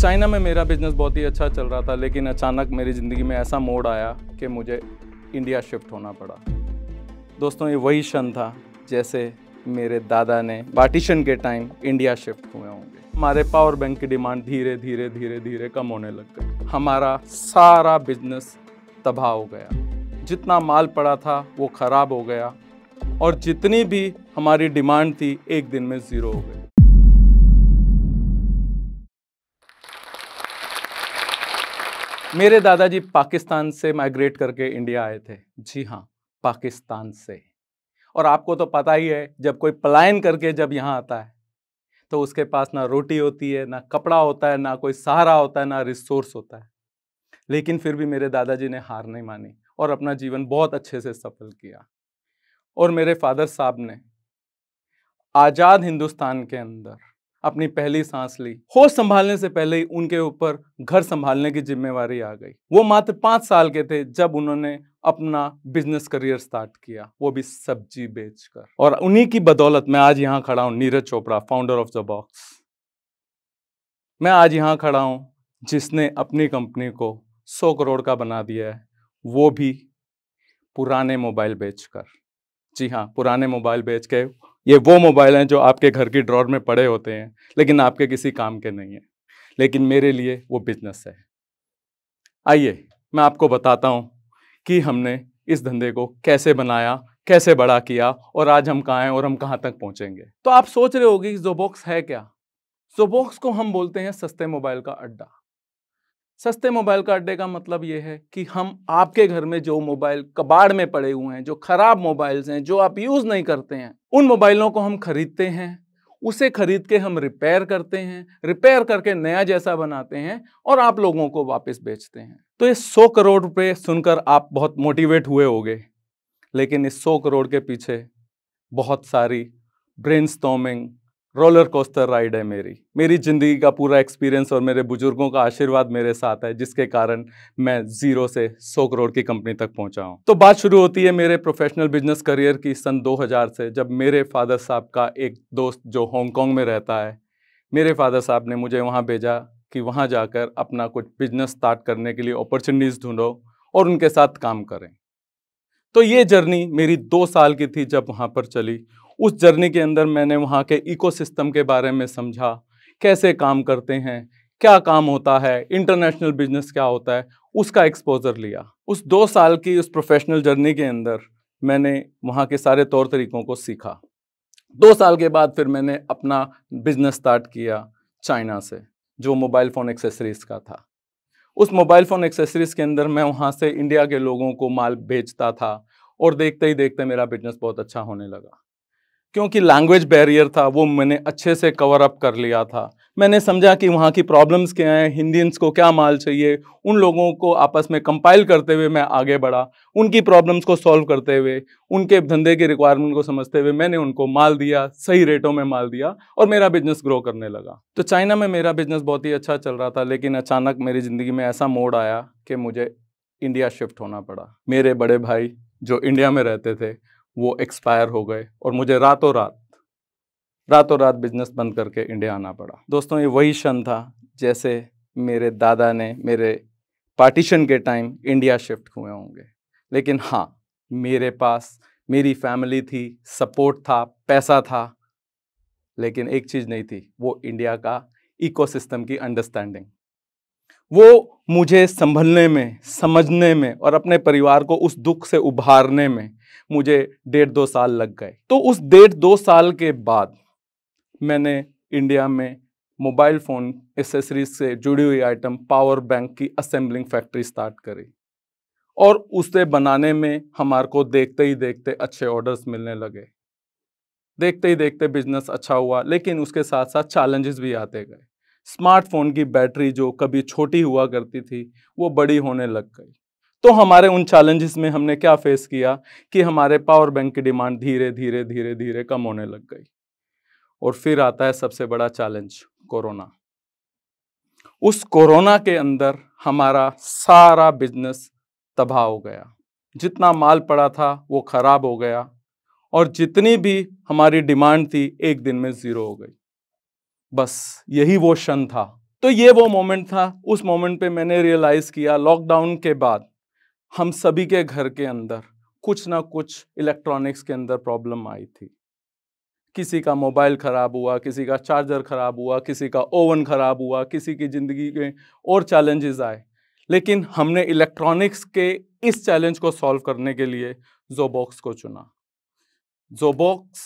China में मेरा business बहुत ही अच्छा चल रहा था, लेकिन अचानक मेरी ज़िंदगी में ऐसा मोड़ आया कि मुझे इंडिया शिफ्ट होना पड़ा। दोस्तों, ये वही क्षण था जैसे मेरे दादा ने पार्टीशन के टाइम इंडिया शिफ्ट हुए होंगे। हमारे पावर बैंक की डिमांड धीरे धीरे धीरे धीरे कम होने लग गई। हमारा सारा बिज़नेस तबाह हो गया। जितना माल पड़ा था, वो ख़राब हो गया और जितनी भी हमारी डिमांड थी, एक दिन में ज़ीरो हो गई। मेरे दादाजी पाकिस्तान से माइग्रेट करके इंडिया आए थे। जी हाँ पाकिस्तान से। और आपको तो पता ही है, जब कोई पलायन करके जब यहाँ आता है तो उसके पास ना रोटी होती है, ना कपड़ा होता है, ना कोई सहारा होता है, ना रिसोर्स होता है। लेकिन फिर भी मेरे दादाजी ने हार नहीं मानी और अपना जीवन बहुत अच्छे से सफल किया। और मेरे फादर साहब ने आज़ाद हिंदुस्तान के अंदर अपनी पहली सांस ली। होश संभालने से पहले ही उनके ऊपर घर संभालने की जिम्मेवारी आ गई। वो मात्र पाँच साल के थे जब उन्होंने अपना बिज़नेस करियर स्टार्ट किया, वो भी सब्ज़ी बेचकर। और उन्हीं की बदौलत मैं आज यहाँ खड़ा हूँ, Neeraj Chopra founder of the box मैं आज यहाँ खड़ा हूँ, जिसने अपनी कंपनी को सौ करोड़ का बना दिया है, वो भी पुराने मोबाइल बेचकर। जी हाँ पुराने मोबाइल बेच के ये वो मोबाइल हैं जो आपके घर की ड्रॉर में पड़े होते हैं, लेकिन आपके किसी काम के नहीं हैं। लेकिन मेरे लिए वो बिज़नेस है। आइए, मैं आपको बताता हूँ कि हमने इस धंधे को कैसे बनाया, कैसे बड़ा किया और आज हम कहाँ हैं और हम कहाँ तक पहुँचेंगे। तो आप सोच रहे होगी जोबॉक्स है क्या? जोबॉक्स को हम बोलते हैं सस्ते मोबाइल का अड्डा। सस्ते मोबाइल का अड्डे का मतलब ये है कि हम आपके घर में जो मोबाइल कबाड़ में पड़े हुए हैं, जो खराब मोबाइल्स हैं, जो आप यूज़ नहीं करते हैं, उन मोबाइलों को हम खरीदते हैं, उसे खरीद के हम रिपेयर करते हैं, रिपेयर करके नया जैसा बनाते हैं और आप लोगों को वापस बेचते हैं। तो ये सौ करोड़ रुपए सुनकर आप बहुत मोटिवेट हुए होंगे, लेकिन इस सौ करोड़ के पीछे बहुत सारी ब्रेन रोलर कोस्टर राइड है मेरी। मेरी ज़िंदगी का पूरा एक्सपीरियंस और मेरे बुज़ुर्गों का आशीर्वाद मेरे साथ है, जिसके कारण मैं ज़ीरो से सौ करोड़ की कंपनी तक पहुँचा हूँ। तो बात शुरू होती है मेरे प्रोफेशनल बिज़नेस करियर की सन 2000 से, जब मेरे फादर साहब का एक दोस्त जो हांगकांग में रहता है, मेरे फादर साहब ने मुझे वहाँ भेजा कि वहाँ जाकर अपना कुछ बिज़नेस स्टार्ट करने के लिए अपॉर्चुनिटीज़ ढूंढो और उनके साथ काम करें। तो ये जर्नी मेरी दो साल की थी जब वहाँ पर चली उस जर्नी के अंदर मैंने वहाँ के इकोसिस्टम के बारे में समझा। कैसे काम करते हैं? क्या काम होता है? इंटरनेशनल बिज़नेस क्या होता है? उसका एक्सपोजर लिया। उस दो साल की उस प्रोफेशनल जर्नी के अंदर मैंने वहाँ के सारे तौर तरीकों को सीखा। दो साल के बाद फिर मैंने अपना बिज़नेस स्टार्ट किया चाइना से, जो मोबाइल फ़ोन एक्सेसरीज़ का था। उस मोबाइल फ़ोन एक्सेसरीज़ के अंदर मैं वहाँ से इंडिया के लोगों को माल बेचता था और देखते ही देखते मेरा बिज़नेस बहुत अच्छा होने लगा। क्योंकि लैंग्वेज बैरियर था, वो मैंने अच्छे से कवर अप कर लिया था। मैंने समझा कि वहाँ की प्रॉब्लम्स क्या हैं हिंदियंस को क्या माल चाहिए, उन लोगों को आपस में कंपाइल करते हुए मैं आगे बढ़ा, उनकी प्रॉब्लम्स को सॉल्व करते हुए, उनके धंधे की रिक्वायरमेंट को समझते हुए मैंने उनको माल दिया, सही रेटों में माल दिया और मेरा बिज़नेस ग्रो करने लगा। तो चाइना में मेरा बिज़नेस बहुत ही अच्छा चल रहा था, लेकिन अचानक मेरी ज़िंदगी में ऐसा मोड़ आया कि मुझे इंडिया शिफ्ट होना पड़ा। मेरे बड़े भाई जो इंडिया में रहते थे वो एक्सपायर हो गए और मुझे रातों रात रातों रात बिज़नेस बंद करके इंडिया आना पड़ा। दोस्तों, ये वही क्षण था जैसे मेरे दादा ने मेरे पार्टीशन के टाइम इंडिया शिफ्ट हुए होंगे। लेकिन हाँ मेरे पास मेरी फैमिली थी सपोर्ट था, पैसा था, लेकिन एक चीज़ नहीं थी, वो इंडिया का इकोसिस्टम की अंडरस्टैंडिंग वो मुझे संभलने में, समझने में और अपने परिवार को उस दुख से उभारने में मुझे डेढ़ दो साल लग गए। तो उस डेढ़ दो साल के बाद मैंने इंडिया में मोबाइल फ़ोन एसेसरीज से जुड़ी हुई आइटम पावर बैंक की असेंबलिंग फैक्ट्री स्टार्ट करी और उसे बनाने में हमारे को देखते ही देखते अच्छे ऑर्डर्स मिलने लगे। देखते ही देखते बिज़नेस अच्छा हुआ, लेकिन उसके साथ साथ चैलेंजेस भी आते गए। स्मार्टफ़ोन की बैटरी जो कभी छोटी हुआ करती थी, वो बड़ी होने लग गई। तो हमारे उन चैलेंजेस में हमने क्या फेस किया कि हमारे पावर बैंक की डिमांड धीरे धीरे धीरे धीरे कम होने लग गई। और फिर आता है सबसे बड़ा चैलेंज कोरोना। उस कोरोना के अंदर हमारा सारा बिज़नेस तबाह हो गया। जितना माल पड़ा था, वो खराब हो गया। और जितनी भी हमारी डिमांड थी, एक दिन में ज़ीरो हो गई। बस, यही वो क्षण था। तो ये वो मोमेंट था, उस मोमेंट पे मैंने रियलाइज़ किया लॉकडाउन के बाद, हम सभी के घर के अंदर कुछ ना कुछ इलेक्ट्रॉनिक्स के अंदर प्रॉब्लम आई थी। किसी का मोबाइल ख़राब हुआ, किसी का चार्जर ख़राब हुआ, किसी का ओवन ख़राब हुआ, किसी की ज़िंदगी के और चैलेंजेस आए। लेकिन हमने इलेक्ट्रॉनिक्स के इस चैलेंज को सॉल्व करने के लिए जोबॉक्स को चुना। जोबॉक्स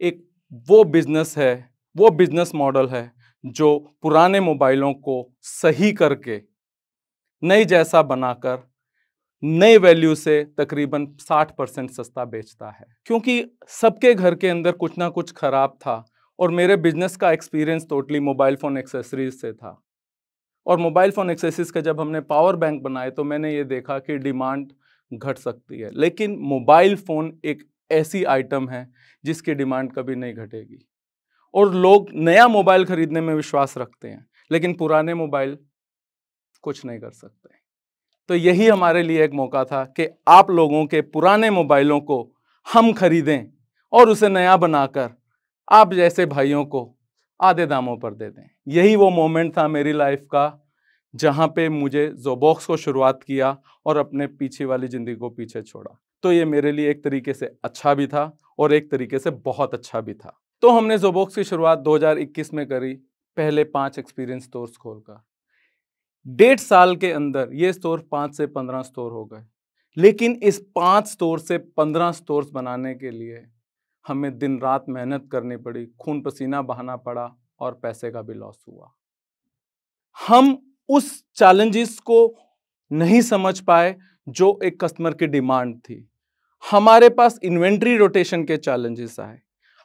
एक वो बिज़नेस है वो बिज़नेस मॉडल है जो पुराने मोबाइलों को सही करके, नई जैसा बनाकर, नए वैल्यू से तकरीबन 60 परसेंट सस्ता बेचता है। क्योंकि सबके घर के अंदर कुछ ना कुछ खराब था और मेरे बिज़नेस का experience totally mobile phone accessories से था। और मोबाइल फ़ोन एक्सेसरीज का जब हमने पावर बैंक बनाए तो मैंने ये देखा कि डिमांड घट सकती है। लेकिन मोबाइल फ़ोन एक ऐसी आइटम है जिसकी डिमांड कभी नहीं घटेगी। और लोग नया मोबाइल खरीदने में विश्वास रखते हैं, लेकिन पुराने मोबाइल कुछ नहीं कर सकते। तो यही हमारे लिए एक मौका था कि आप लोगों के पुराने मोबाइलों को हम खरीदें और उसे नया बनाकर आप जैसे भाइयों को आधे दामों पर दे दें। यही वो मोमेंट था मेरी लाइफ का, जहाँ पे मुझे जोबॉक्स को शुरुआत किया और अपने पीछे वाली ज़िंदगी को पीछे छोड़ा। तो ये मेरे लिए एक तरीके से अच्छा भी था और एक तरीके से बहुत अच्छा भी था। तो हमने जोबॉक्स की शुरुआत 2021 में करी, पहले पाँच एक्सपीरियंस स्टोर्स खोलकर डेढ़ साल के अंदर ये स्टोर पाँच से पंद्रह स्टोर हो गए। लेकिन इस पाँच स्टोर से पंद्रह स्टोर्स बनाने के लिए हमें दिन रात मेहनत करनी पड़ी, खून पसीना बहाना पड़ा और पैसे का भी लॉस हुआ। हम उस चैलेंजेस को नहीं समझ पाए जो एक कस्टमर की डिमांड थी। हमारे पास इन्वेंट्री रोटेशन के चैलेंजेस आए।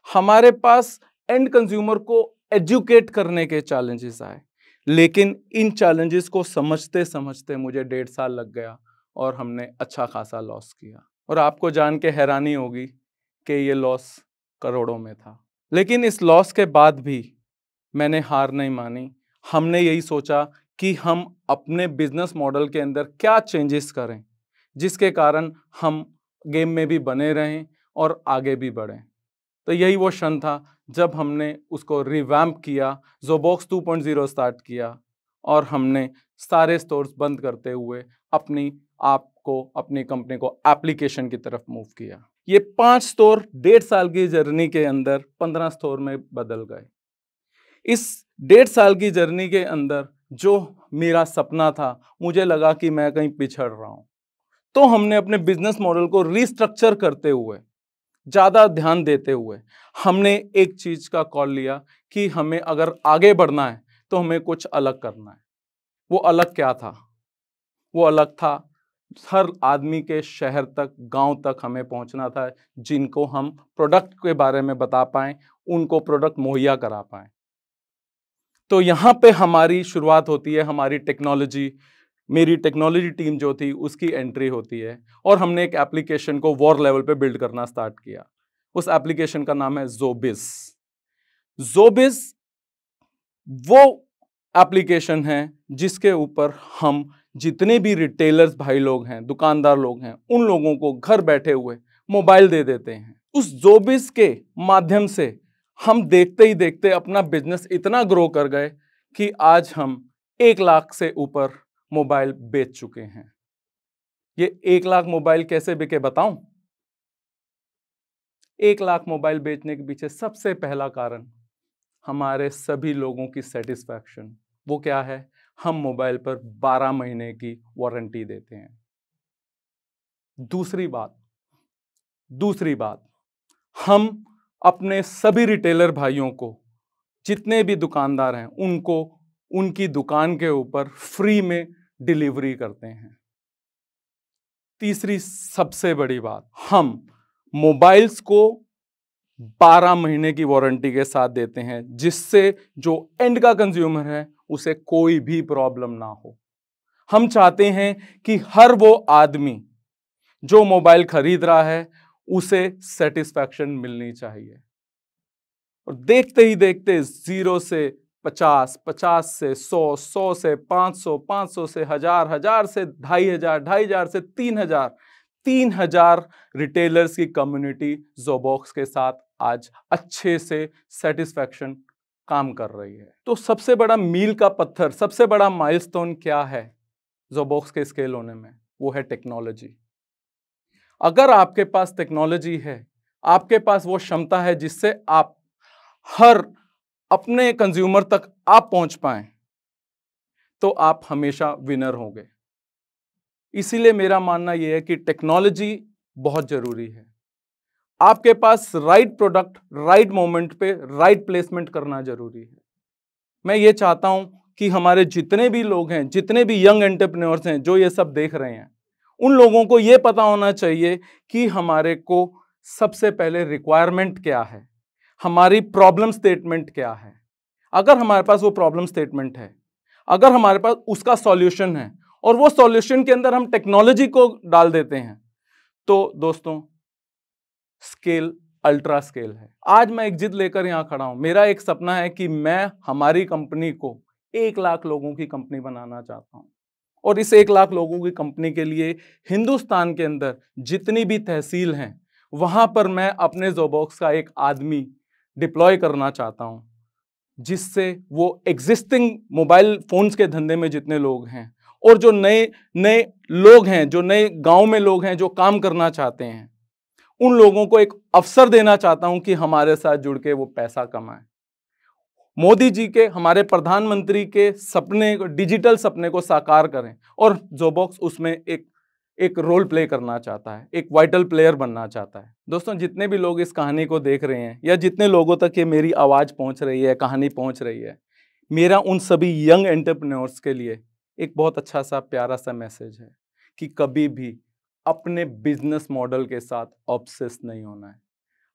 हमारे पास एंड कंज्यूमर को एजुकेट करने के चैलेंजेस आए। लेकिन इन चैलेंजेस को समझते समझते मुझे डेढ़ साल लग गया और हमने अच्छा खासा लॉस किया। और आपको जान के हैरानी होगी कि ये लॉस करोड़ों में था। लेकिन इस लॉस के बाद भी मैंने हार नहीं मानी। हमने यही सोचा कि हम अपने बिज़नेस मॉडल के अंदर क्या चेंजेस करें, जिसके कारण हम गेम में भी बने रहें और आगे भी बढ़ें। तो यही वो क्षण था जब हमने उसको रिवैम्प किया जोबॉक्स 2.0 स्टार्ट किया और हमने सारे स्टोर्स बंद करते हुए अपनी आप को, अपनी कंपनी को एप्लीकेशन की तरफ़ मूव किया। ये पाँच स्टोर डेढ़ साल की जर्नी के अंदर पंद्रह स्टोर में बदल गए। इस डेढ़ साल की जर्नी के अंदर जो मेरा सपना था, मुझे लगा कि मैं कहीं पिछड़ रहा हूँ। तो हमने अपने बिज़नेस मॉडल को रिस्ट्रक्चर करते हुए ज़्यादा ध्यान देते हुए हमने एक चीज़ का कॉल लिया कि हमें अगर आगे बढ़ना है तो हमें कुछ अलग करना है। वो अलग क्या था? वो अलग था, हर आदमी के शहर तक, गाँव तक हमें पहुँचना था, जिनको हम प्रोडक्ट के बारे में बता पाएँ, उनको प्रोडक्ट मुहैया करा पाएँ। तो यहाँ पे हमारी शुरुआत होती है, हमारी टेक्नोलॉजी मेरी टेक्नोलॉजी टीम जो थी, उसकी एंट्री होती है और हमने एक एप्लीकेशन को वॉर लेवल पे बिल्ड करना स्टार्ट किया। उस एप्लीकेशन का नाम है जोबिस जोबिस वो एप्लीकेशन है जिसके ऊपर हम जितने भी रिटेलर्स भाई लोग हैं, दुकानदार लोग हैं, उन लोगों को घर बैठे हुए मोबाइल दे देते हैं। उस जोबिस के माध्यम से हम देखते ही देखते अपना बिज़नेस इतना ग्रो कर गए कि आज हम एक लाख से ऊपर मोबाइल बेच चुके हैं। ये एक लाख मोबाइल कैसे बिके बताऊँ? एक लाख मोबाइल बेचने के पीछे सबसे पहला कारण हमारे सभी लोगों की सेटिस्फैक्शन वो क्या है? हम मोबाइल पर 12 महीने की वारंटी देते हैं। दूसरी बात दूसरी बात, हम अपने सभी रिटेलर भाइयों को जितने भी दुकानदार हैं उनको, उनकी दुकान के ऊपर फ्री में डिलीवरी करते हैं। तीसरी सबसे बड़ी बात, हम मोबाइल्स को 12 महीने की वारंटी के साथ देते हैं, जिससे जो एंड का कंज्यूमर है, उसे कोई भी प्रॉब्लम ना हो। हम चाहते हैं कि हर वो आदमी जो मोबाइल खरीद रहा है, उसे सेटिस्फैक्शन मिलनी चाहिए। और देखते ही देखते ज़ीरो से पचास पचास से सौ सौ से पाँच सौ पाँच सौ से हज़ार हज़ार से ढाई हज़ार ढाई हज़ार से तीन हज़ार। तीन हज़ार रिटेलर्स की कम्युनिटी जोबॉक्स के साथ आज अच्छे से सेटिस्फैक्शन काम कर रही है। तो सबसे बड़ा मील का पत्थर, सबसे बड़ा माइलस्टोन क्या है जोबॉक्स के स्केल होने में? वो है टेक्नोलॉजी अगर आपके पास टेक्नोलॉजी है, आपके पास वो क्षमता है जिससे आप हर अपने कंज्यूमर तक आप पहुँच पाए तो आप हमेशा विनर होंगे। इसीलिए मेरा मानना यह है कि टेक्नोलॉजी बहुत ज़रूरी है। आपके पास राइट प्रोडक्ट राइट मोमेंट पे राइट प्लेसमेंट करना ज़रूरी है। मैं ये चाहता हूँ कि हमारे जितने भी लोग हैं, जितने भी यंग एंटरप्रेन्योर्स हैं, जो ये सब देख रहे हैं, उन लोगों को ये पता होना चाहिए कि हमारे को सबसे पहले रिक्वायरमेंट क्या है। हमारी प्रॉब्लम स्टेटमेंट क्या है? अगर हमारे पास वो प्रॉब्लम स्टेटमेंट है, अगर हमारे पास उसका सॉल्यूशन है, और वो सॉल्यूशन के अंदर हम टेक्नोलॉजी को डाल देते हैं तो दोस्तों स्केल अल्ट्रा स्केल है। आज मैं एक जिद लेकर यहाँ खड़ा हूँ। मेरा एक सपना है कि मैं हमारी कंपनी को एक लाख लोगों की कंपनी बनाना चाहता हूँ। और इस एक लाख लोगों की कंपनी के लिए हिंदुस्तान के अंदर जितनी भी तहसील हैं, वहाँ पर मैं अपने जोबॉक्स का एक आदमी डिप्लॉय करना चाहता हूँ, जिससे वो एग्जिस्टिंग मोबाइल फोन्स के धंधे में जितने लोग हैं और जो नए नए लोग हैं, जो नए गाँव में लोग हैं, जो काम करना चाहते हैं, उन लोगों को एक अवसर देना चाहता हूँ कि हमारे साथ जुड़ के वो पैसा कमाएँ। मोदी जी के, हमारे प्रधानमंत्री के सपने, डिजिटल सपने को साकार करें और जोबॉक्स उसमें एक एक रोल प्ले करना चाहता है, एक वाइटल प्लेयर बनना चाहता है। दोस्तों, जितने भी लोग इस कहानी को देख रहे हैं या जितने लोगों तक ये मेरी आवाज़ पहुँच रही है, कहानी पहुँच रही है, मेरा उन सभी यंग एंटरप्रेन्योर्स के लिए एक बहुत अच्छा सा प्यारा सा मैसेज है कि कभी भी अपने बिज़नेस मॉडल के साथ ऑब्सेस नहीं होना है।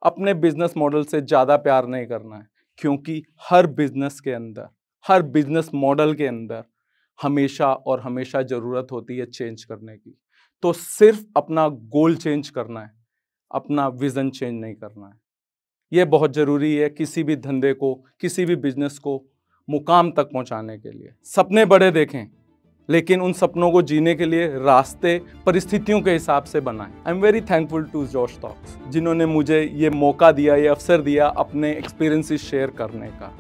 अपने बिज़नेस मॉडल से ज़्यादा प्यार नहीं करना है, क्योंकि हर बिज़नेस के अंदर, हर बिज़नेस मॉडल के अंदर हमेशा और हमेशा ज़रूरत होती है चेंज करने की। तो सिर्फ़ अपना गोल चेंज करना है, अपना विज़न चेंज नहीं करना है। यह बहुत ज़रूरी है किसी भी धंधे को, किसी भी बिज़नेस को मुकाम तक पहुँचाने के लिए। सपने बड़े देखें, लेकिन उन सपनों को जीने के लिए रास्ते, परिस्थितियों के हिसाब से बनाएँ। I am very thankful to Josh Talks जिन्होंने मुझे ये मौका दिया, ये अवसर दिया अपने एक्सपीरियंसेस शेयर करने का।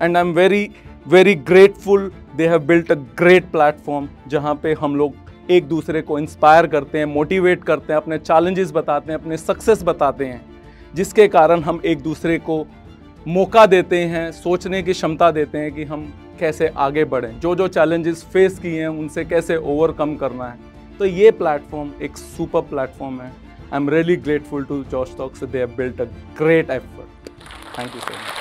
And I am very very grateful they have built a great platform जहाँ पे हम लोग एक दूसरे को इंस्पायर करते हैं मोटिवेट करते हैं, अपने चैलेंजेस बताते हैं, अपने सक्सेस बताते हैं, जिसके कारण हम एक दूसरे को मौका देते हैं, सोचने की क्षमता देते हैं कि हम कैसे आगे बढ़ें। जो जो चैलेंजेस फेस किए हैं, उनसे कैसे ओवरकम करना है। तो ये प्लेटफॉर्म एक सुपर प्लेटफॉर्म है। I am really grateful to Josh Talks they have built a great effort thank you so much